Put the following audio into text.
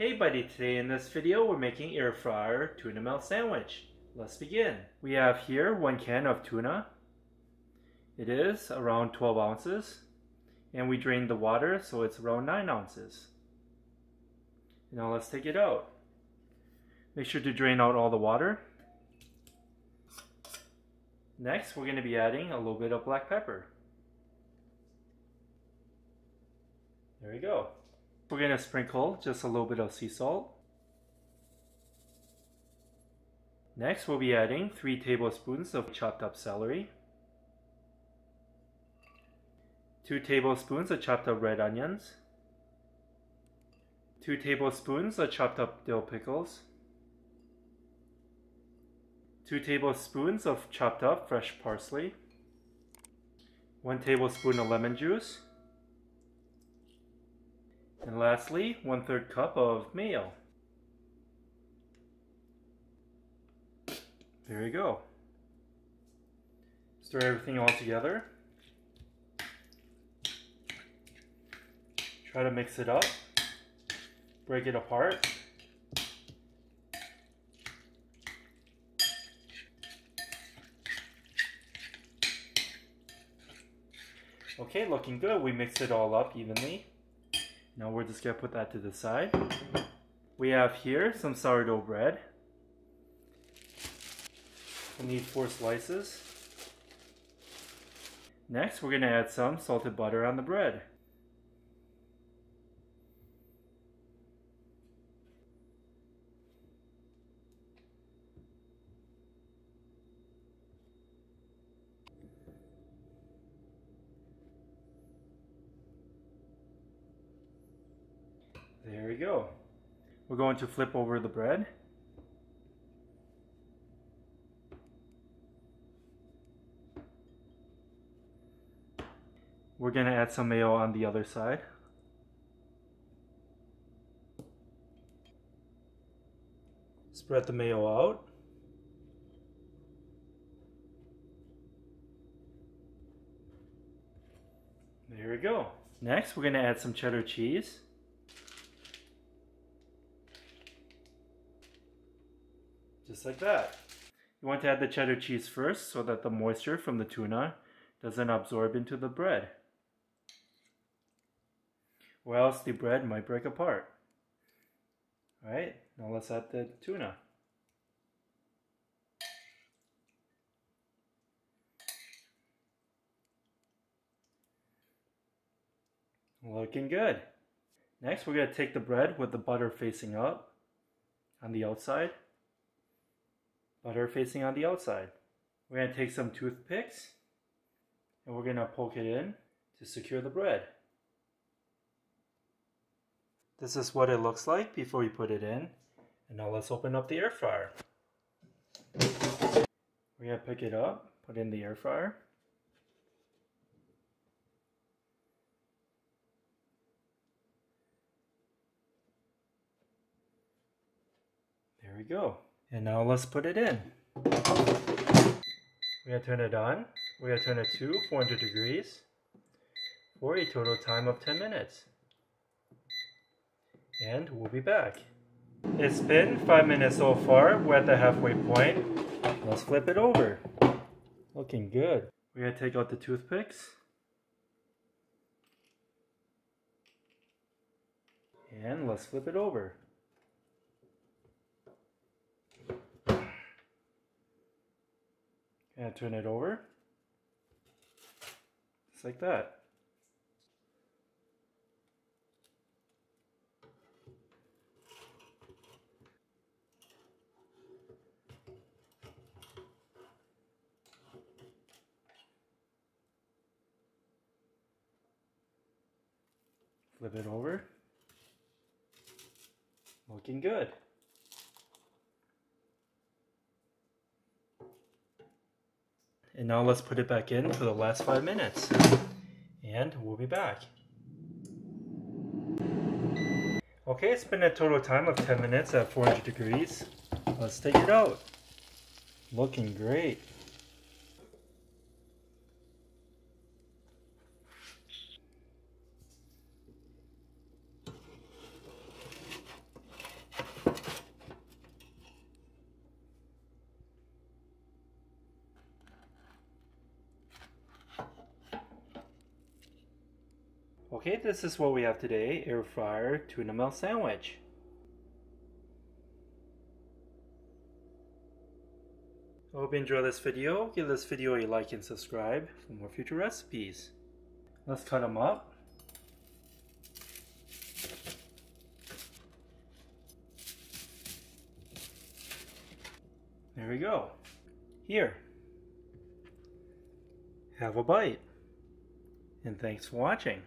Hey buddy, today in this video we're making air fryer tuna melt sandwich. Let's begin. We have here one can of tuna. It is around 12 ounces and we drained the water so it's around 9 ounces. Now let's take it out. Make sure to drain out all the water. Next we're going to be adding a little bit of black pepper. There we go. We're going to sprinkle just a little bit of sea salt. Next, we'll be adding 3 tablespoons of chopped up celery, 2 tablespoons of chopped up red onions, 2 tablespoons of chopped up dill pickles, 2 tablespoons of chopped up fresh parsley, 1 tablespoon of lemon juice, and lastly, one third cup of mayo. There you go. Stir everything all together. Try to mix it up. Break it apart. Okay, looking good. We mixed it all up evenly. Now we're just gonna put that to the side. We have here some sourdough bread. We need four slices. Next, we're gonna add some salted butter on the bread. There we go. We're going to flip over the bread. We're going to add some mayo on the other side. Spread the mayo out. There we go. Next, we're going to add some cheddar cheese. Just like that. You want to add the cheddar cheese first so that the moisture from the tuna doesn't absorb into the bread. Or else the bread might break apart. Alright, now let's add the tuna. Looking good. Next, we're going to take the bread with the butter facing up on the outside butter facing on the outside. We're going to take some toothpicks and we're going to poke it in to secure the bread. This is what it looks like before we put it in. And now let's open up the air fryer. We're going to pick it up, put in the air fryer. There we go. And now let's put it in. We're gonna turn it on. We're gonna turn it to 400 degrees for a total time of 10 minutes. And we'll be back. It's been 5 minutes so far. We're at the halfway point. Let's flip it over. Looking good. We're gonna take out the toothpicks. And let's flip it over. And turn it over just like that. Flip it over. Looking good. And now let's put it back in for the last five minutes. And we'll be back. Okay, it's been a total time of 10 minutes at 400 degrees. Let's take it out. Looking great. Okay, this is what we have today, air fryer tuna melt sandwich. I hope you enjoy this video. Give this video a like and subscribe for more future recipes. Let's cut them up. There we go. Here. Have a bite. And thanks for watching.